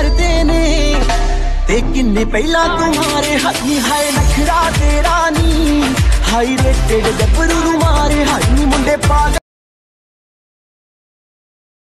ਕਰਦੇ ਨੇ ਤੇ ਕਿੰਨੇ ਪਹਿਲਾਂ ਤੁਹਾਰੇ ਹੱਥੀ ਹਾਏ ਨਖਰਾ ਤੇਰਾ ਨੀ ਹਾਈ ਰੇਟਡ ਗੱਭਰੂ ਨੂੰ ਮਾਰੇ ਹਾਈ ਮੁੰਡੇ ਪਾ